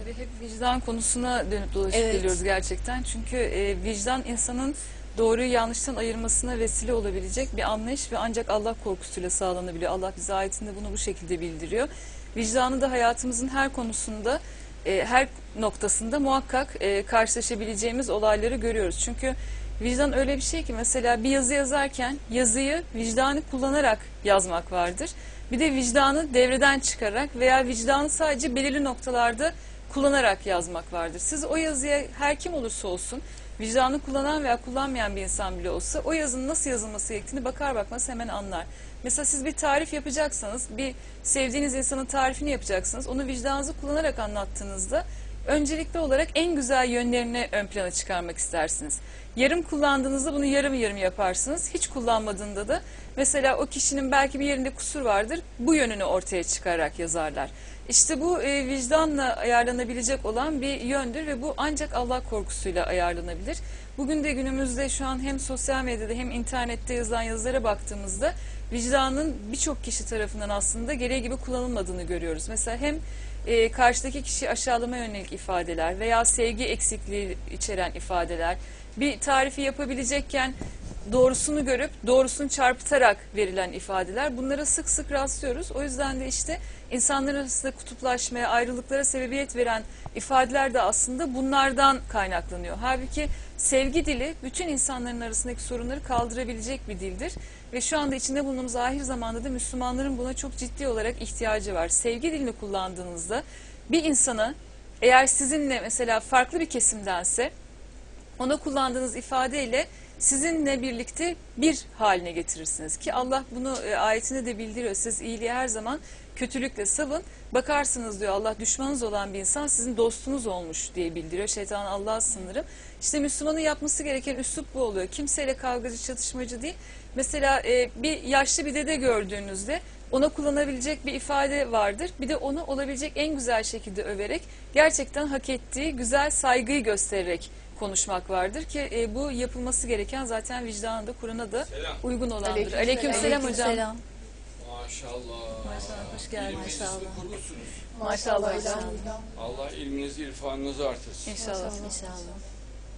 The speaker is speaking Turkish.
Tabii hep vicdan konusuna dönüp dolaşıp Evet. geliyoruz gerçekten. Çünkü e, vicdan insanın doğruyu yanlıştan ayırmasına vesile olabilecek bir anlayış ve ancak Allah korkusuyla sağlanabiliyor. Allah bize ayetinde bunu bu şekilde bildiriyor. Vicdanı da hayatımızın her konusunda, e, her noktasında muhakkak e, karşılaşabileceğimiz olayları görüyoruz. Çünkü vicdan öyle bir şey ki mesela bir yazı yazarken yazıyı vicdanı kullanarak yazmak vardır. Bir de vicdanı devreden çıkararak veya vicdanı sadece belirli noktalarda kullanarak yazmak vardır. Siz o yazıya her kim olursa olsun vicdanı kullanan veya kullanmayan bir insan bile olsa o yazının nasıl yazılması gerektiğini bakar bakmaz hemen anlar. Mesela siz bir tarif yapacaksanız, bir sevdiğiniz insanın tarifini yapacaksınız. Onu vicdanınızı kullanarak anlattığınızda öncelikli olarak en güzel yönlerini ön plana çıkarmak istersiniz. Yarım kullandığınızda bunu yarım yarım yaparsınız. Hiç kullanmadığında da mesela o kişinin belki bir yerinde kusur vardır. Bu yönünü ortaya çıkararak yazarlar. İşte bu e, vicdanla ayarlanabilecek olan bir yöndür ve bu ancak Allah korkusuyla ayarlanabilir. Bugün de günümüzde şu an hem sosyal medyada hem internette yazılan yazılara baktığımızda vicdanın birçok kişi tarafından aslında gereği gibi kullanılmadığını görüyoruz. Mesela hem e, karşıdaki kişi aşağılama yönelik ifadeler veya sevgi eksikliği içeren ifadeler, bir tarifi yapabilecekken doğrusunu görüp doğrusunu çarpıtarak verilen ifadeler bunlara sık sık rastlıyoruz. O yüzden de işte insanlar arasında kutuplaşmaya, ayrılıklara sebebiyet veren ifadeler de aslında bunlardan kaynaklanıyor. Halbuki sevgi dili bütün insanların arasındaki sorunları kaldırabilecek bir dildir. Ve şu anda içinde bulunduğumuz ahir zamanda da Müslümanların buna çok ciddi olarak ihtiyacı var. Sevgi dilini kullandığınızda bir insana eğer sizinle mesela farklı bir kesimdense ona kullandığınız ifadeyle sizinle birlikte bir haline getirirsiniz. Ki Allah bunu e, ayetinde de bildiriyor. Siz iyiliği her zaman kötülükle savun. Bakarsınız diyor Allah düşmanınız olan bir insan sizin dostunuz olmuş diye bildiriyor. Şeytan Allah'a sınırım. İşte Müslümanın yapması gereken üslup bu oluyor. Kimseyle kavgacı çatışmacı değil. Mesela e, bir yaşlı bir dede gördüğünüzde ona kullanabilecek bir ifade vardır. Bir de onu olabilecek en güzel şekilde överek gerçekten hak ettiği güzel saygıyı göstererek konuşmak vardır ki e, bu yapılması gereken zaten vicdanında Kur'an'a da Selam. uygun olandır. Aleykümselam. Aleykümselam hocam. Aleykümselam. Maşallah. Maşallah, hoş geldin. Maşallah. kurmuşsunuz. Maşallah hocam. Allah ilminizi, irfanınızı artırsın. İnşallah. İnşallah.